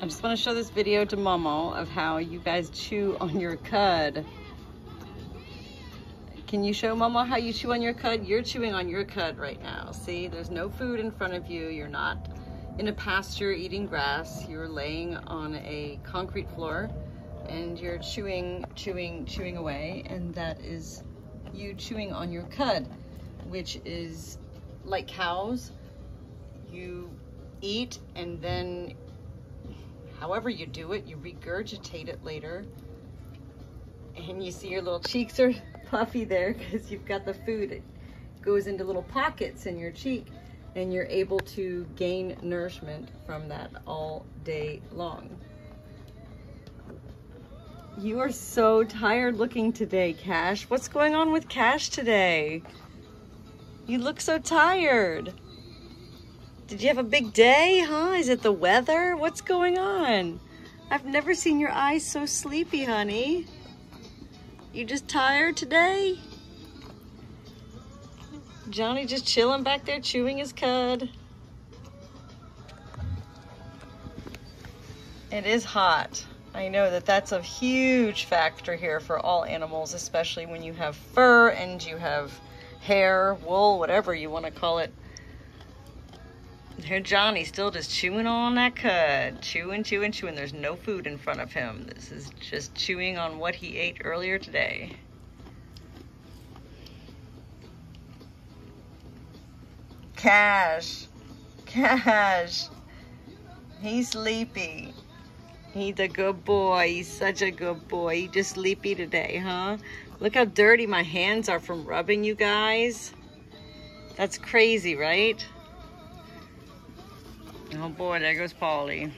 I just want to show this video to Mamaw of how you guys chew on your cud. Can you show Mamaw how you chew on your cud? You're chewing on your cud right now. See, there's no food in front of you. You're not in a pasture eating grass. You're laying on a concrete floor and you're chewing, chewing, chewing away. And that is you chewing on your cud, which is like cows. You eat and then however you do it, you regurgitate it later. And you see your little cheeks are puffy there because you've got the food. It goes into little pockets in your cheek and you're able to gain nourishment from that all day long. You are so tired looking today, Cash. What's going on with Cash today? You look so tired. Did you have a big day, huh? Is it the weather? What's going on? I've never seen your eyes so sleepy, honey. You just tired today? Johnny just chilling back there chewing his cud. It is hot. I know that that's a huge factor here for all animals, especially when you have fur and you have hair, wool, whatever you want to call it. Here Johnny still just chewing on that cud. Chewing, chewing, chewing. There's no food in front of him. This is just chewing on what he ate earlier today. Cash. Cash. He's sleepy. He's a good boy. He's such a good boy. He just sleepy today, huh? Look how dirty my hands are from rubbing you guys. That's crazy, right? Oh boy, there goes Polly.